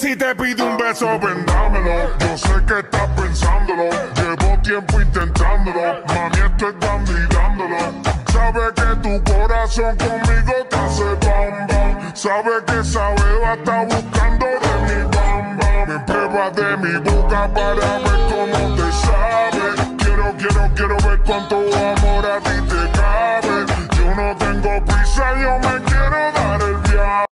Si te pido un beso, vendámelo. Yo sé que estás pensándolo. Llevo tiempo intentándolo. Mami, estoy dando y dándolo. Sabe que tu corazón conmigo te hace bam bam. Sabe que esa beba está buscando de mi bam bam. Me prueba de mi boca para ver cómo te sabe. Quiero, quiero, quiero ver cuánto amor a ti te cabe. Yo no tengo prisa, yo me